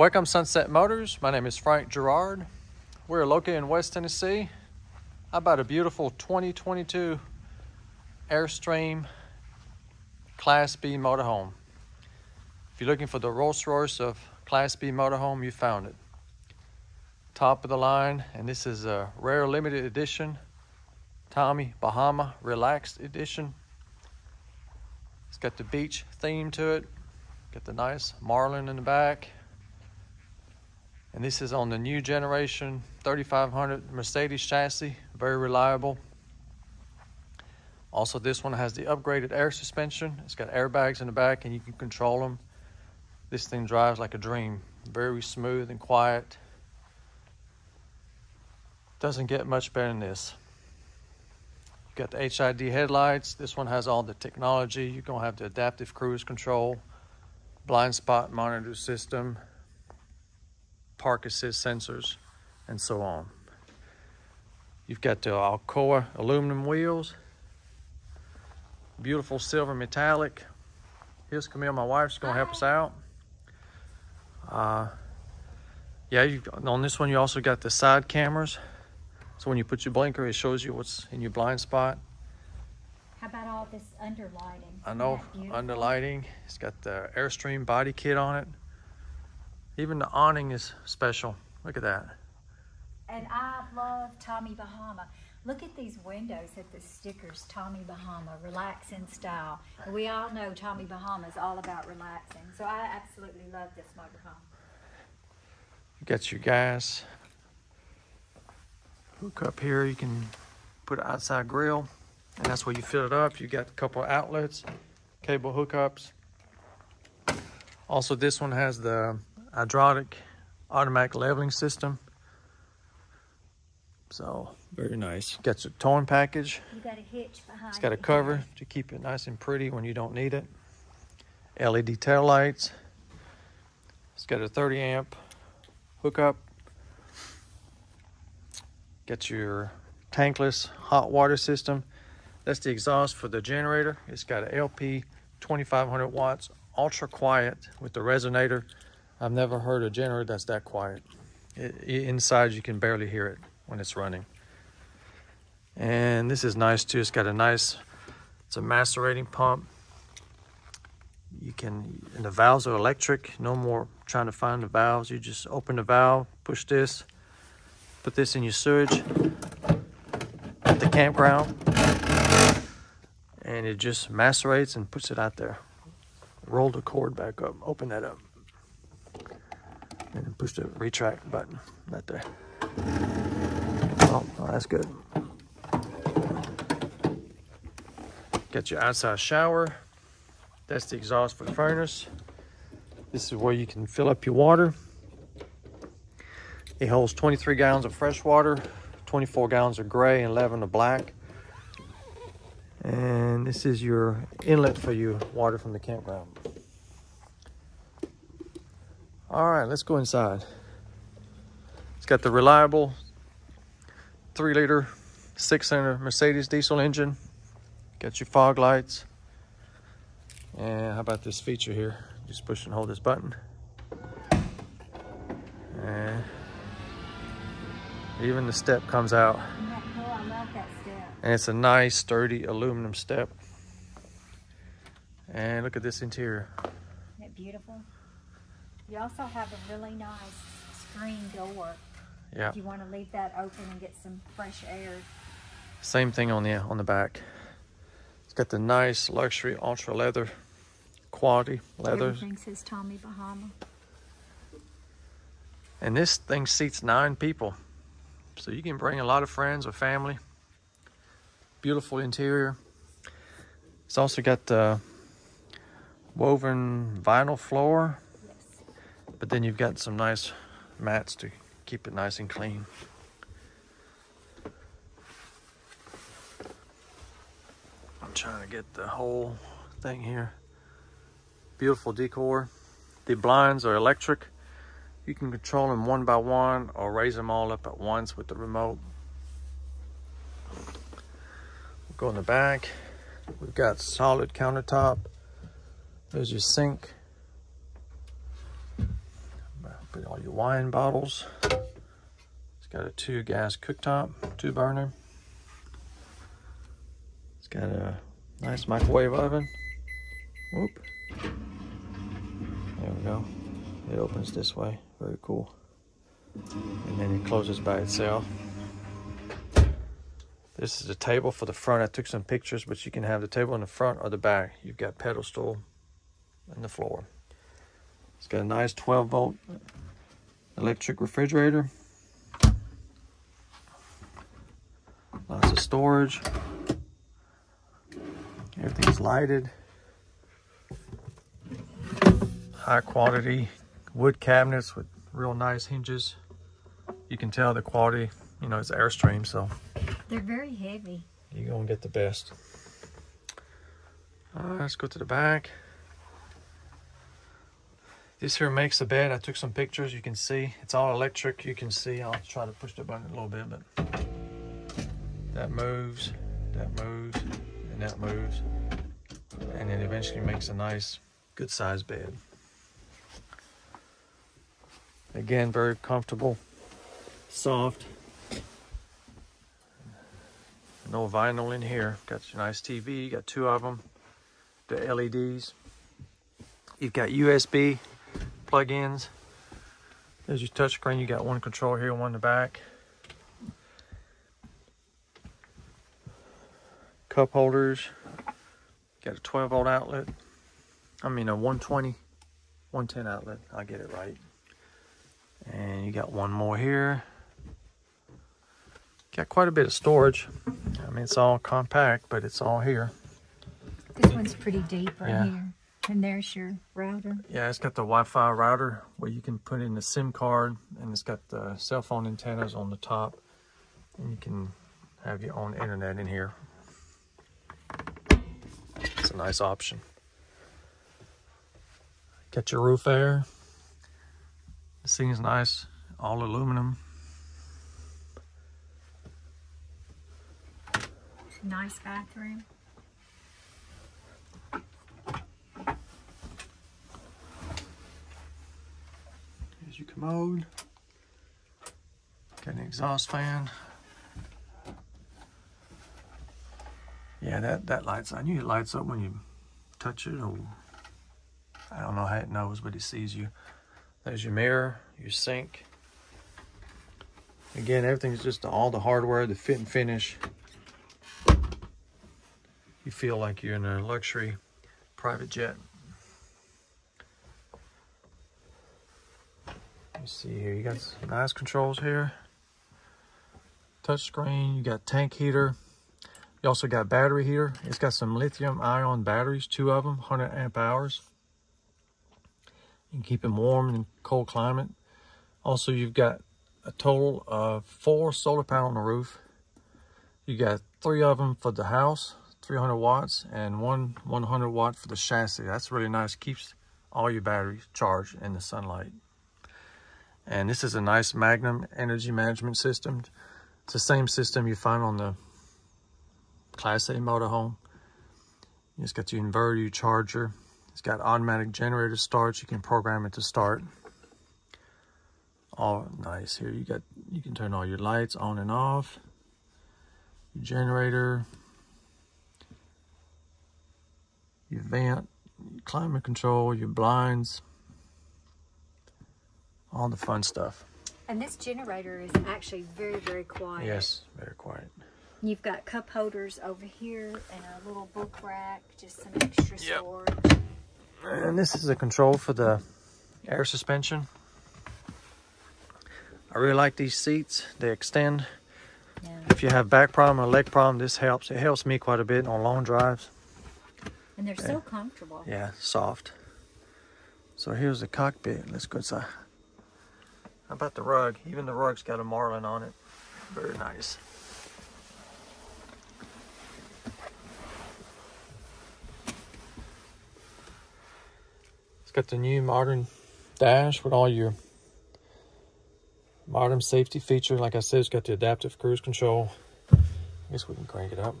Welcome Sunset Motors. My name is Frank Gerard. We're located in West Tennessee. I bought a beautiful 2022 Airstream Class B motorhome? If you're looking for the Rolls Royce of Class B motorhome, you found it. Top of the line, and this is a rare limited edition Tommy Bahama Relaxed Edition. It's got the beach theme to it. Got the nice marlin in the back. And this is on the new generation 3500 Mercedes chassis, very reliable. Also, this one has the upgraded air suspension. It's got airbags in the back and you can control them. This thing drives like a dream, very smooth and quiet. Doesn't get much better than this. You got the HID headlights. This one has all the technology. You're gonna have the adaptive cruise control, blind spot monitor system, park assist sensors, and so on. You've got the Alcoa aluminum wheels, beautiful silver metallic. Here's Camille, my wife's gonna help us out. Uh, yeah, you, on this one you also got the side cameras. So when you put your blinker, it shows you what's in your blind spot. How about all this underlighting? I know, underlighting. It's got the Airstream body kit on it. Even the awning is special. Look at that. And I love Tommy Bahama. Look at these windows at the stickers, Tommy Bahama, relax in style. We all know Tommy Bahama is all about relaxing. So I absolutely love this motorhome. You got your gas hook up here. You can put an outside grill and that's where you fill it up. You got a couple outlets, cable hookups. Also, this one has the hydraulic automatic leveling system. So very nice. Got your towing package. You got a hitch behind. It's got a cover to keep it nice and pretty when you don't need it. LED tail lights. It's got a 30 amp hookup. Got your tankless hot water system. That's the exhaust for the generator. It's got an LP 2500 watts, ultra quiet with the resonator. I've never heard a generator that's that quiet. It, inside you can barely hear it when it's running. And this is nice too. It's got a nice, it's a macerating pump. You can, and the valves are electric. No more trying to find the valves. You just open the valve, push this, put this in your sewage at the campground, and it just macerates and puts it out there. Roll the cord back up, open that up and push the retract button right there. Oh, oh, that's good. Got your outside shower. That's the exhaust for the furnace. This is where you can fill up your water. It holds 23 gallons of fresh water, 24 gallons of gray, and 11 of black. And this is your inlet for your water from the campground. All right, let's go inside. It's got the reliable three liter, six cylinder Mercedes diesel engine. Got your fog lights. And how about this feature here? Just push and hold this button. And even the step comes out. And it's a nice sturdy aluminum step. And look at this interior. Isn't it beautiful? You also have a really nice screen door. Yeah. If you want to leave that open and get some fresh air. Same thing on the on the back. It's got the nice luxury ultra leather quality leather. Everything says Tommy Bahama. And this thing seats nine people. So you can bring a lot of friends or family. Beautiful interior. It's also got the woven vinyl floor but then you've got some nice mats to keep it nice and clean. I'm trying to get the whole thing here. Beautiful decor. The blinds are electric. You can control them one by one or raise them all up at once with the remote. We'll go in the back. We've got solid countertop. There's your sink. All your wine bottles. It's got a two gas cooktop, two burner. It's got a nice microwave oven. Whoop. There we go. It opens this way. Very cool. And then it closes by itself. This is the table for the front. I took some pictures, but you can have the table in the front or the back. You've got pedestal and the floor. It's got a nice 12 volt electric refrigerator. Lots of storage. Everything's lighted. High quality wood cabinets with real nice hinges. You can tell the quality, you know, it's Airstream, so. They're very heavy. You're gonna get the best. All right, let's go to the back. This here makes the bed. I took some pictures. You can see it's all electric. You can see. I'll try to push the button a little bit, but that moves, that moves, and that moves, and it eventually makes a nice, good sized bed. Again, very comfortable, soft. No vinyl in here. Got your nice TV. Got two of them. The LEDs. You've got USB plug-ins. There's your touchscreen. You got one control here, one in the back. Cup holders. Got a 12 volt outlet. I mean a 120, 110 outlet. I'll get it right. And you got one more here. Got quite a bit of storage. I mean, it's all compact, but it's all here. This one's pretty deep right Yeah. here. And there's your router. Yeah, it's got the Wi-Fi router where you can put in the SIM card, and it's got the cell phone antennas on the top, and you can have your own internet in here. It's a nice option. Got your roof air. The seam's nice, all aluminum. Nice bathroom. Here's your commode. Got an exhaust fan. Yeah, that, that lights, I knew it lights up when you touch it or I don't know how it knows, but it sees you. There's your mirror, your sink. Again, everything's just all the hardware, the fit and finish. You feel like you're in a luxury private jet. Let me see here. You got some nice controls here. Touch screen. You got tank heater. You also got battery heater. It's got some lithium ion batteries, two of them, 100 amp hours. You can keep them warm in cold climate. Also, you've got a total of four solar panel on the roof. You got three of them for the house, 300 watts, and one 100 watt for the chassis. That's really nice. Keeps all your batteries charged in the sunlight. And this is a nice Magnum energy management system. It's the same system you find on the Class A motorhome. It's got your inverter, your charger. It's got automatic generator starts. You can program it to start. All nice here. You got you can turn all your lights on and off. Your generator. Your vent, your climate control, your blinds all the fun stuff. And this generator is actually very, very quiet. Yes, very quiet. You've got cup holders over here and a little book rack, just some extra Yep. storage. And this is a control for the air suspension. I really like these seats. They extend. Yeah. If you have back problem or leg problem, this helps. It helps me quite a bit on long drives. And they're so comfortable. Yeah, soft. So here's the cockpit. Let's go inside. How about the rug? Even the rug's got a marlin on it. Very nice. It's got the new modern dash with all your modern safety features. Like I said, it's got the adaptive cruise control. I guess we can crank it up.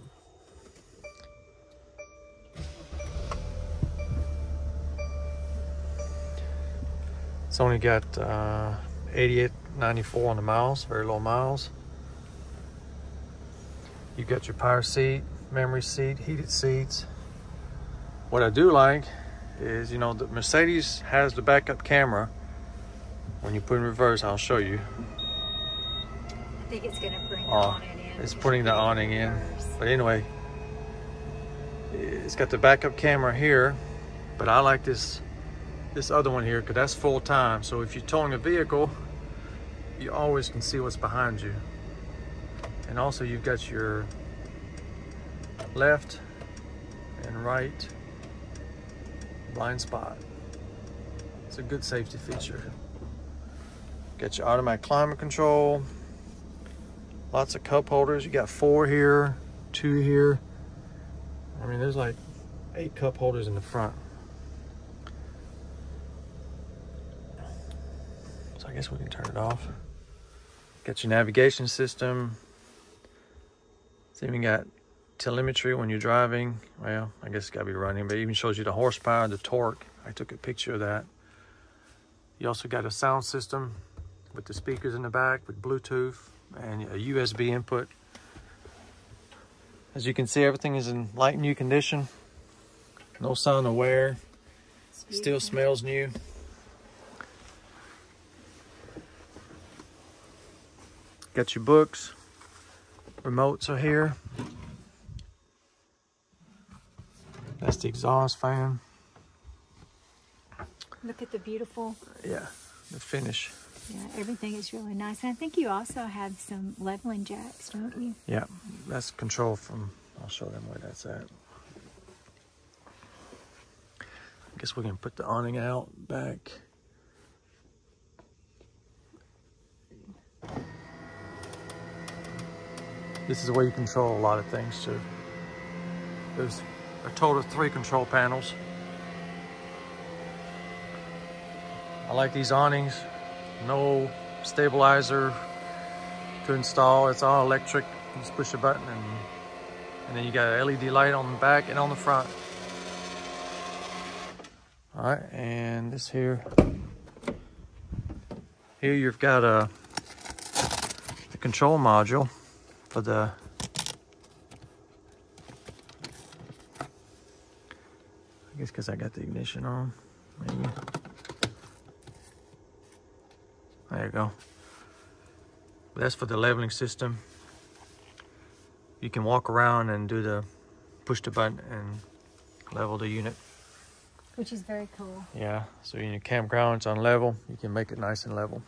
It's only got uh, 88, 94 on the miles, very low miles. You got your power seat, memory seat, heated seats. What I do like is, you know, the Mercedes has the backup camera. When you put in reverse, I'll show you. I think it's gonna bring the Oh, awning in. it's putting the awning in. But anyway, it's got the backup camera here, but I like this this other one here because that's full time. So if you're towing a vehicle, you always can see what's behind you. And also you've got your left and right blind spot. It's a good safety feature. Got your automatic climate control, lots of cup holders. You got four here, two here. I mean, there's like eight cup holders in the front. So I guess we can turn it off. Got your navigation system. It's even got telemetry when you're driving. Well, I guess it's gotta be running, but it even shows you the horsepower, the torque. I took a picture of that. You also got a sound system with the speakers in the back with Bluetooth and a USB input. As you can see, everything is in light new condition. No sign of wear. Still smells new. Got your books. Remotes are here. That's the exhaust fan. Look at the beautiful, Yeah, the finish. yeah, everything is really nice. And I think you also have some leveling jacks, don't you? Yeah, that's control from, I'll show them where that's at. I guess we can put the awning out back. This is where you control a lot of things too. There's a total of three control panels. I like these awnings. No stabilizer to install. It's all electric. You just push a button and and then you got a LED light on the back and on the front. All right, and this here. Here you've got uh, a, a control module for the I guess because I got the ignition on, maybe. There you go. That's for the leveling system. You can walk around and do the push the button and level the unit. Which is very cool. Yeah, so in your campground, it's on level. You can make it nice and level.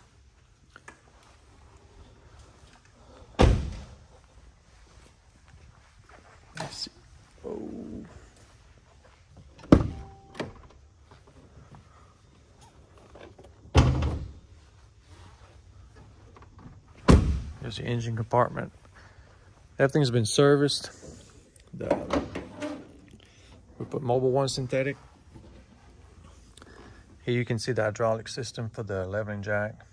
The engine compartment. Everything's been serviced. The, we put Mobil One synthetic here you can see the hydraulic system for the leveling jack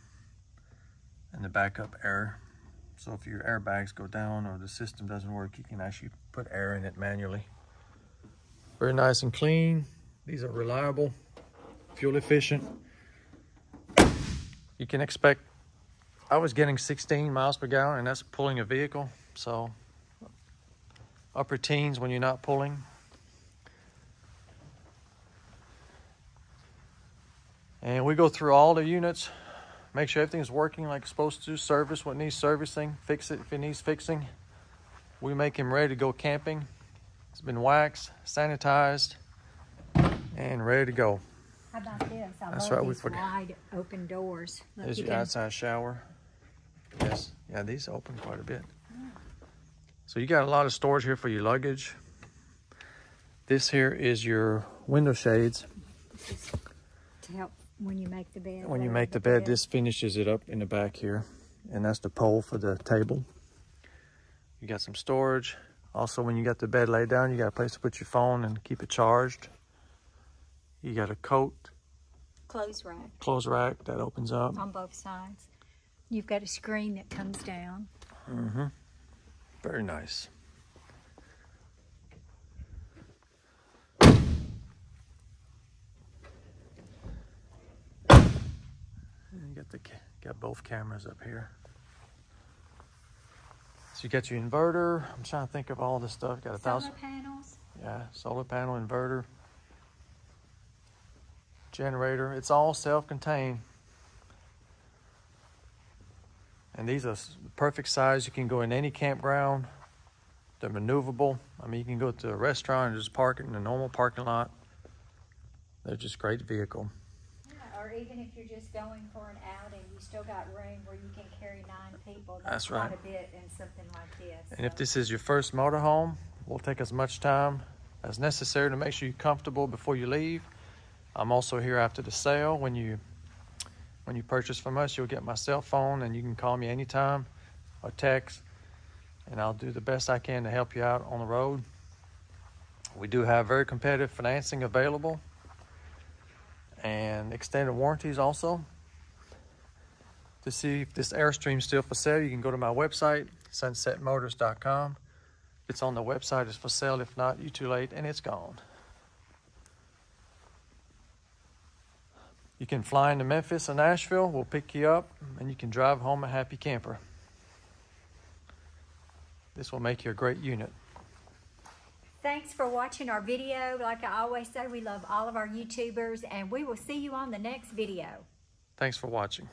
and the backup air. So if your airbags go down or the system doesn't work, you can actually put air in it manually. Very nice and clean. These are reliable, fuel efficient. You can expect, I was getting 16 miles per gallon and that's pulling a vehicle. So upper teens when you're not pulling. And we go through all the units, make sure everything's working like it's supposed to, service what needs servicing, fix it if it needs fixing. We make him ready to go camping. It's been waxed, sanitized, and ready to go. How about this? I That's love right, we these forgot. wide open doors. Look, There's you your can- outside shower. Yes, yeah, these open quite a bit. So you got a lot of storage here for your luggage. This here is your window shades. to help when you make the bed. When you make the bed, this finishes it up in the back here. And that's the pole for the table. You got some storage. Also, when you got the bed laid down, you got a place to put your phone and keep it charged. You got a coat, clothes rack clothes rack that opens up. on both sides. You've got a screen that comes down. Mm-hmm. Very nice. get the got both cameras up here. So you got your inverter. I'm trying to think of all this stuff. Got a Solar thousand. panels. Yeah, solar panel, inverter, generator. It's all self-contained. And these are perfect size. You can go in any campground. They're maneuverable. I mean, you can go to a restaurant and just park it in a normal parking lot. They're just great vehicle. Yeah, Or even if you're just going for an outing, you still got room where you can carry nine people. That's quite right. a bit in something like this. And if this is your first motorhome, we'll take as much time as necessary to make sure you're comfortable before you leave. I'm also here after the sale. When you when you purchase from us, you'll get my cell phone and you can call me anytime or text and I'll do the best I can to help you out on the road. We do have very competitive financing available and extended warranties also. To see if this Airstream is still for sale, you can go to my website, sunsetmotors.com. It's on the website, it's for sale. If not, you're too late and it's gone. You can fly into Memphis or Nashville. We'll pick you up and you can drive home a happy camper. This will make you a great unit. Thanks for watching our video. Like I always say, we love all of our YouTubers, and we will see you on the next video. Thanks for watching.